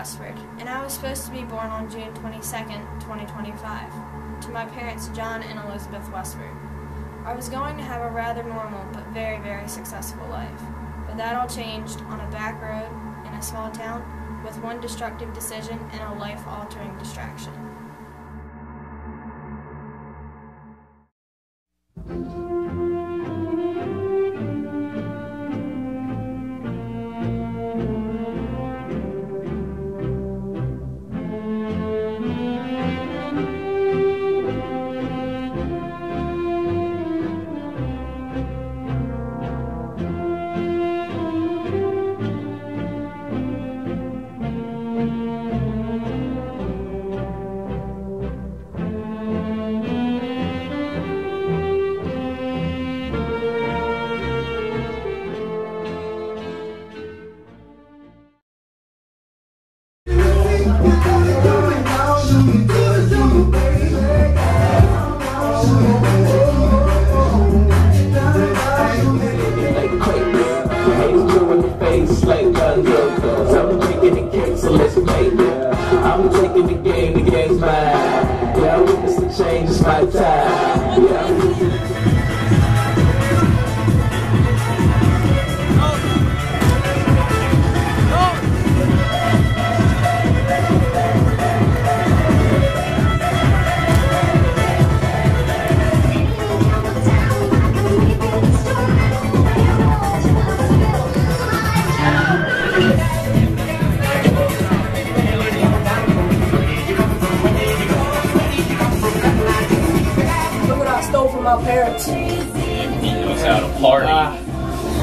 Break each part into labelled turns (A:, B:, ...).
A: Westford, and I was supposed to be born on June 22, 2025, to my parents John and Elizabeth Westford. I was going to have a rather normal but very, very successful life, but that all changed on a back road in a small town with one destructive decision and a life altering distraction.
B: My time.
C: He knows how to party.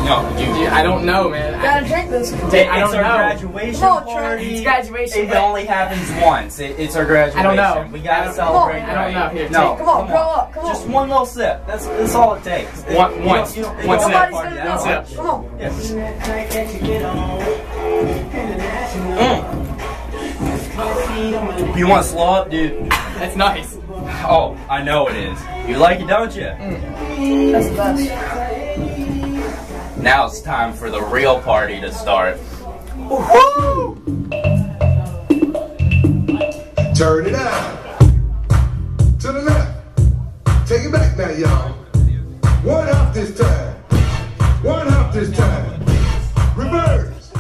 C: no, you.
D: Dude, I don't know, man. I,
E: Gotta drink this.
D: Dude, I don't
F: our
D: know.
F: graduation
E: Come on,
F: party.
D: It's graduation,
F: It
D: but-
F: only happens once. It, it's our graduation.
D: I don't know.
F: We gotta celebrate.
E: Come
D: on, I don't know. Here,
F: no,
D: take-
E: Come on, grow up. Come
F: Just
E: on.
F: one little sip. That's that's all it takes.
D: One-
F: You don't-
D: once.
F: you don't- you
D: One
F: don't
D: sip.
F: party
E: Nobody's
F: that
E: gonna
F: much.
E: do it. Come on.
F: Mm. You want to slow up, dude?
D: That's nice.
F: Oh, I know it is. You like it, don't you? Mm.
E: That's the best.
C: Now it's time for the real party to start.
G: Turn it out. To the left. Take it back now, y'all. One hop this time. One hop this time. Reverse.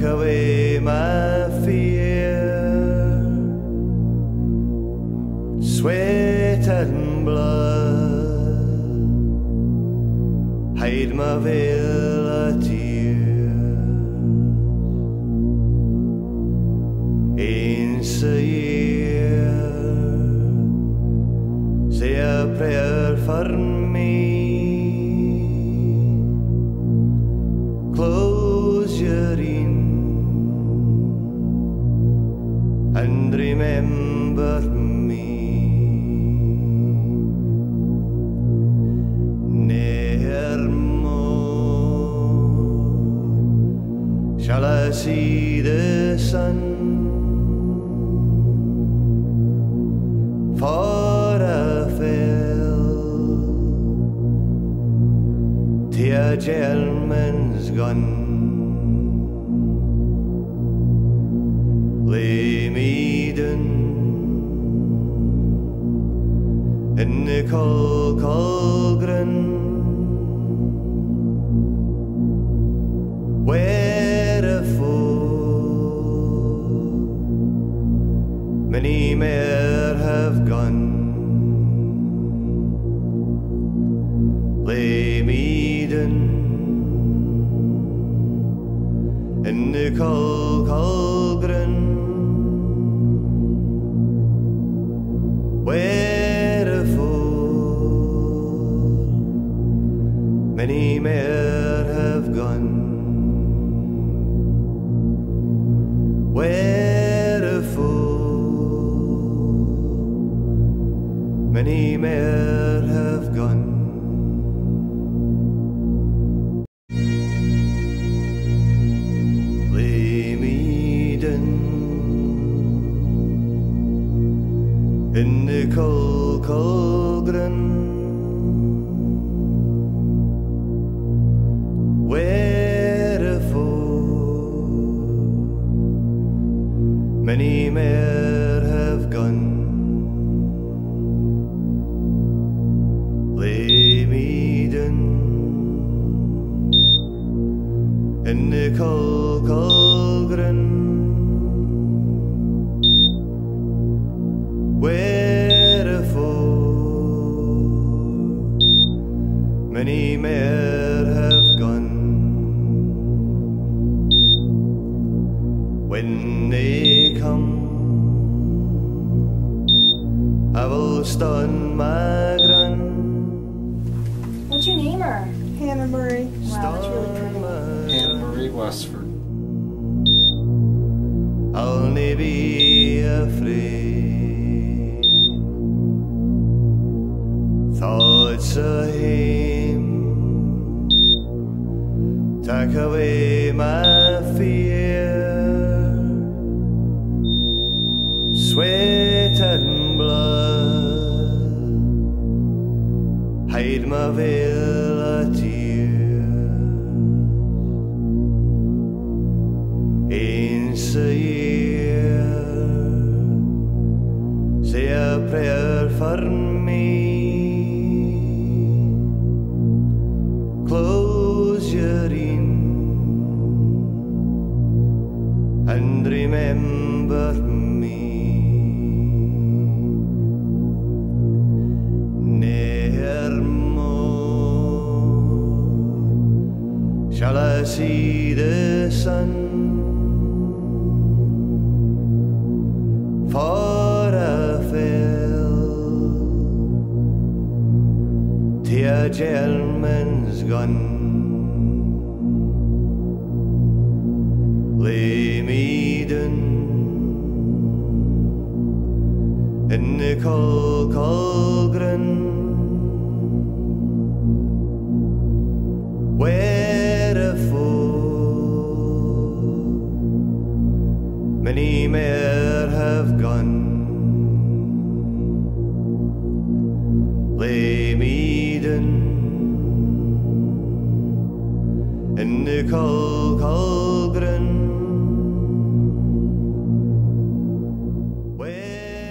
G: Take away my fear. Sweat and blood. Hide my veil but me. Ne'er more shall I see the sun For a fell Till German's gone. Lay me down in the cold, cold kalkalgren Wherefore? Many men Elohim Take away my fear. Sweat and blood. Hide my veil I see the sun. For a fell till German's gone.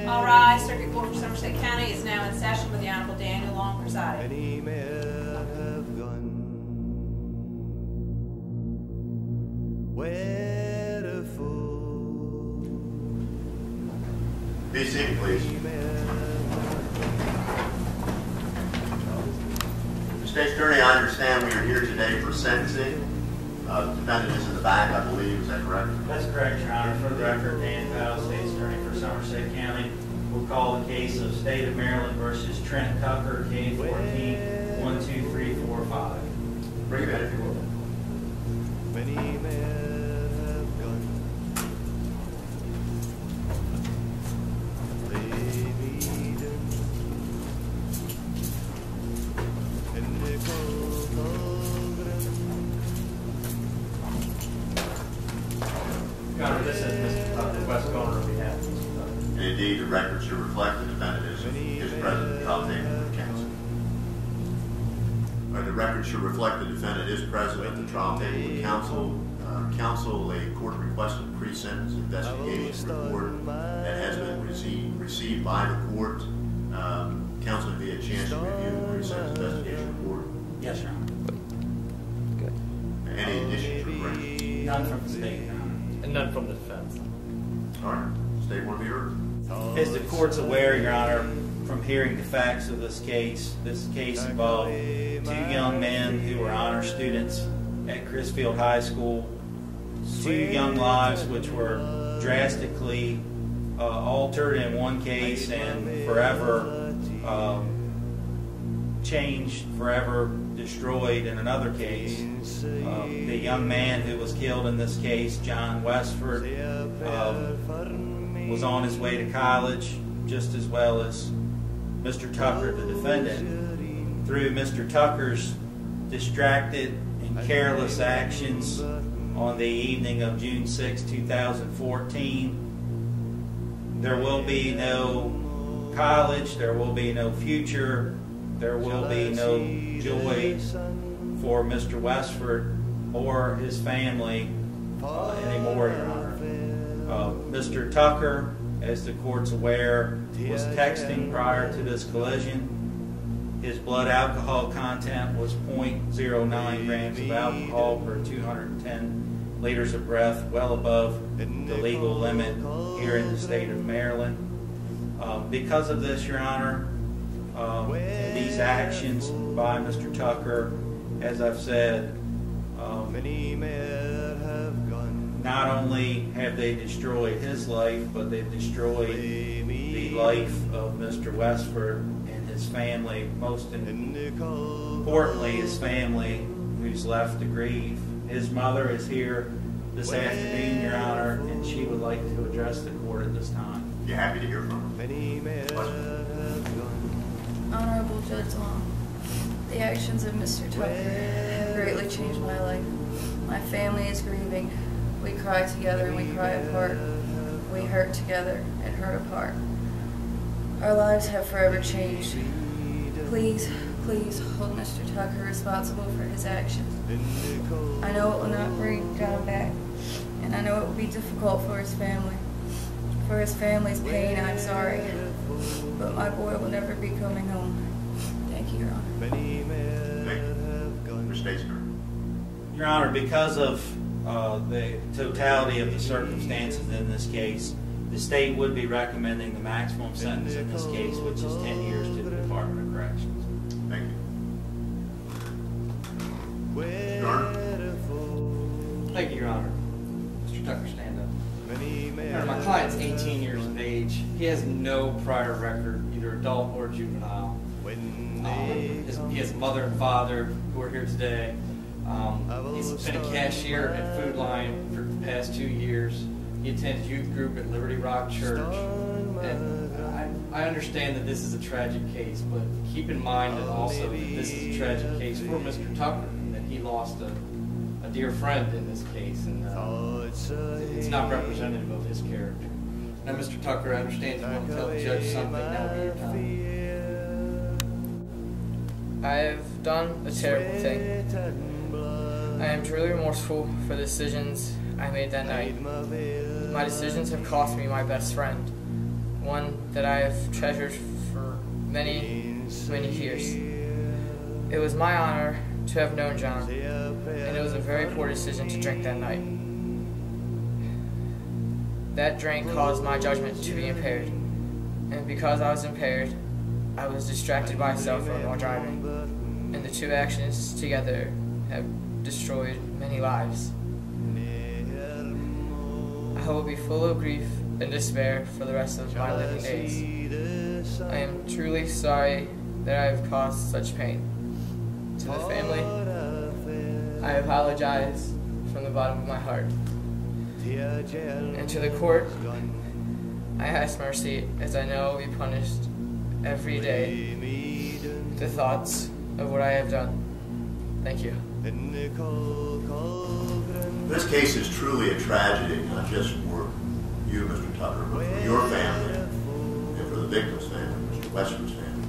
H: All rise. Circuit Court for Somerset County is now in session with the Honorable Daniel Long presiding.
G: Many mer have gone. Where a fool
I: Be seated, please. State Attorney, I understand we are here today for sentencing. Defendant is in the back, I believe, is that correct?
J: That's correct, Your Honor. For the record, Dan Powell, State's Attorney for Somerset County. We'll call the case of State of Maryland versus Trent Tucker, K 14 12345.
I: Bring it in should reflect the defendant is present at the trial table with counsel. Uh, counsel, a court requested pre-sentence investigation report that has been received, received by the court. Um, counsel, have you a chance to review the pre-sentence investigation report?
J: Yes, sir. Good.
I: Any additions or corrections?
J: None from the state,
K: And none from the defense.
I: All right, state one of yours.
J: As the court's aware, Your Honor, from hearing the facts of this case, this case involved two young men who were honor students at Crisfield High School. Two young lives which were drastically uh, altered in one case and forever um, changed, forever destroyed in another case. Um, the young man who was killed in this case, John Westford, um, was on his way to college just as well as Mr. Tucker, the defendant. Through Mr. Tucker's distracted and careless actions on the evening of June 6, 2014, there will be no college, there will be no future, there will be no joy for Mr. Westford or his family uh, anymore, Your Honor. Uh, Mr. Tucker, as the court's aware, was texting prior to this collision. His blood alcohol content was 0.09 grams of alcohol per 210 liters of breath, well above the legal limit here in the state of Maryland. Uh, because of this, Your Honor, um, these actions by Mr. Tucker, as I've said, um, not only have they destroyed his life, but they've destroyed the life of Mr. Westford and his family, most importantly, his family who's left to grieve. His mother is here this afternoon, Your Honor, and she would like to address the court at this time.
I: You happy to hear from her?
L: Honorable Judge Long, the actions of Mr. Tucker have greatly changed my life. My family is grieving. We cry together and we cry apart. We hurt together and hurt apart. Our lives have forever changed. Please, please hold Mr. Tucker responsible for his actions. I know it will not bring John back, and I know it will be difficult for his family. For his family's pain, I'm sorry. But my boy will never be coming home. Thank you, Your Honor.
I: Mr. State's
J: Your Honor, because of uh, the totality of the circumstances in this case, the state would be recommending the maximum sentence in this case, which is 10 years to the Department of Corrections.
I: Thank you. Mr. Garner?
K: Thank you, Your Honor. Mr. Tucker, stand up. Your Honor, my client's 18 years of age. He has no prior record, either adult or juvenile. Um, his, he has a mother and father who are here today. Um, he's been a cashier at Food Lion for the past two years. He attends youth group at Liberty Rock Church. And I, I understand that this is a tragic case, but keep in mind that also that this is a tragic case for Mr. Tucker, and that he lost a, a dear friend in this case, and uh, it's not representative of his character. Now, Mr. Tucker, I understand you want to tell the judge something. Now would be your time.
D: I have done a terrible thing. I am truly remorseful for the decisions I made that night. My decisions have cost me my best friend, one that I have treasured for many, many years. It was my honor to have known John, and it was a very poor decision to drink that night. That drink caused my judgment to be impaired, and because I was impaired, I was distracted by a cell phone while driving, and the two actions together have destroyed many lives. I will be full of grief and despair for the rest of my living days. I am truly sorry that I have caused such pain. To the family, I apologize from the bottom of my heart. And to the court, I ask mercy as I know be punished every day. The thoughts of what I have done. Thank you.
I: This case is truly a tragedy, not just for you, Mr. Tucker, but for your family and for the victim's family, Mr. Westford's family.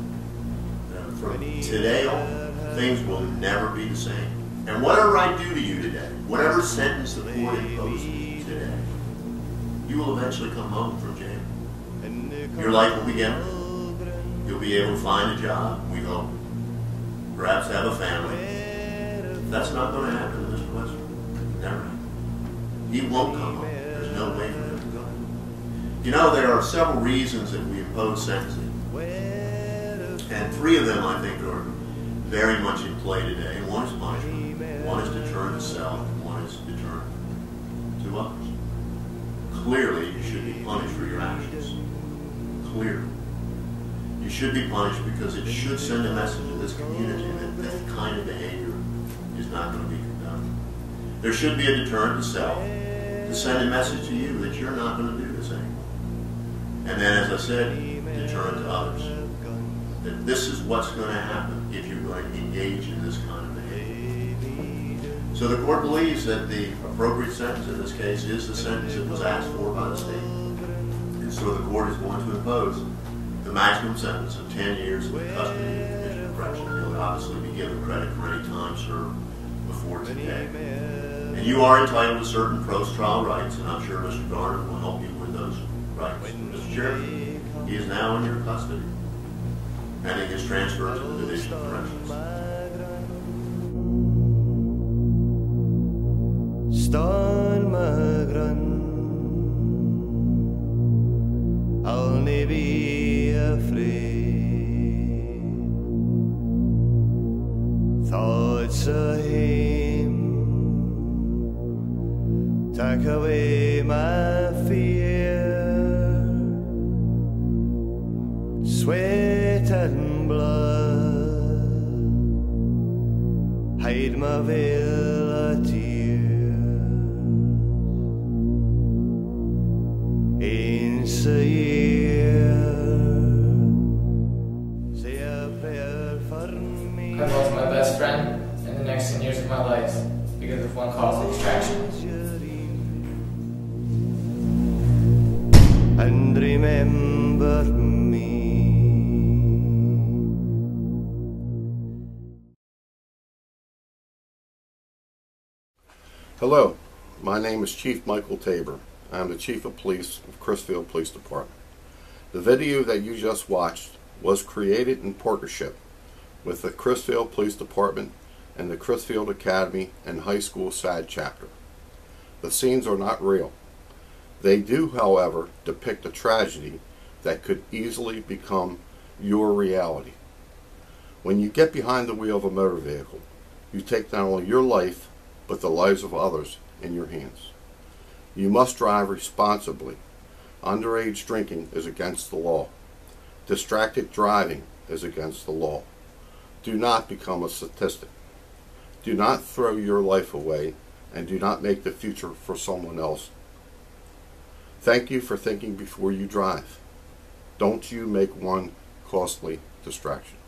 I: Uh, From today on, things will never be the same. And whatever I do to you today, whatever sentence the court imposes today, you will eventually come home from jail. Your life will begin. You'll be able to find a job, we hope. Perhaps have a family. That's not going to happen to Mr. Westford. Never. He won't come home. There's no way for him to go. You know, there are several reasons that we impose sentencing. And three of them, I think, are very much in play today. One is punishment. One is deterrent to self. And one is deterrent to others. Clearly, you should be punished for your actions. Clearly. You should be punished because it should send a message to this community that that kind of behavior not going to be. There should be a deterrent to self to send a message to you that you're not going to do this anymore. And then, as I said, deterrent to others. That this is what's going to happen if you're going to engage in this kind of behavior. So the court believes that the appropriate sentence in this case is the sentence that was asked for by the state. And so the court is going to impose the maximum sentence of 10 years in custody of the Commission of. He'll obviously be given credit for any time served before today. And you are entitled to certain post-trial rights, and I'm sure Mr. Garner will help you with those rights. Mr. Chairman, he is now in your custody, pending his transfer to the Division of Corrections.
G: Stan magran I'll never be afraid Thoughts Take away my fear. Sweat and blood Hide my veil of tears Say a prayer for me.
D: I lost my best friend in the next 10 years of my life because of one cause of
M: Hello, my name is Chief Michael Tabor. I am the Chief of Police of Crisfield Police Department. The video that you just watched was created in partnership with the Crisfield Police Department and the Crisfield Academy and High School SADD chapter. The scenes are not real. They do, however, depict a tragedy that could easily become your reality. When you get behind the wheel of a motor vehicle, you take not only your life, but the lives of others in your hands. You must drive responsibly. Underage drinking is against the law. Distracted driving is against the law. Do not become a statistic. Do not throw your life away and do not make the future for someone else. Thank you for thinking before you drive. Don't you make one costly distraction.